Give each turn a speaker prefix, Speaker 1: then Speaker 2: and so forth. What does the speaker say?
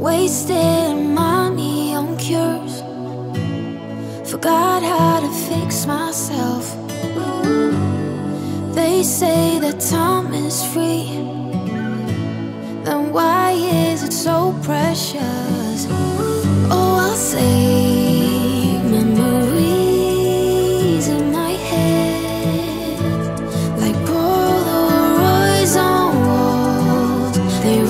Speaker 1: Wasted money on cures. Forgot how to fix myself. They say that time is free. Then why is it so precious? Oh, I'll save memories in my head. Like Polaroids on walls They